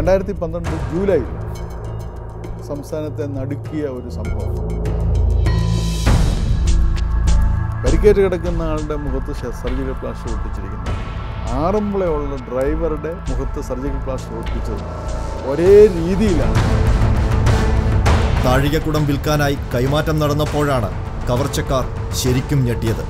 രണ്ടായിരത്തി പന്ത്രണ്ട് ജൂലൈ സംസ്ഥാനത്തെ നടുക്കിയ ഒരു സംഭവം. പരിക്കേറ്റ് കിടക്കുന്ന ആളുടെ മുഖത്ത് സർജിക്കൽ പ്ലാസ്റ്റർ ഒട്ടിച്ചിരിക്കുന്നു. ആറന്മുളയുള്ള ഡ്രൈവറുടെ മുഖത്ത് സർജിക്കൽ പ്ലാസ്റ്റർ ഒട്ടിച്ചത് ഒരേ രീതിയിലാണ്. താഴികക്കുടം വിൽക്കാനായി കൈമാറ്റം നടന്നപ്പോഴാണ് കവർച്ചക്കാർ ശരിക്കും ഞെട്ടിയത്.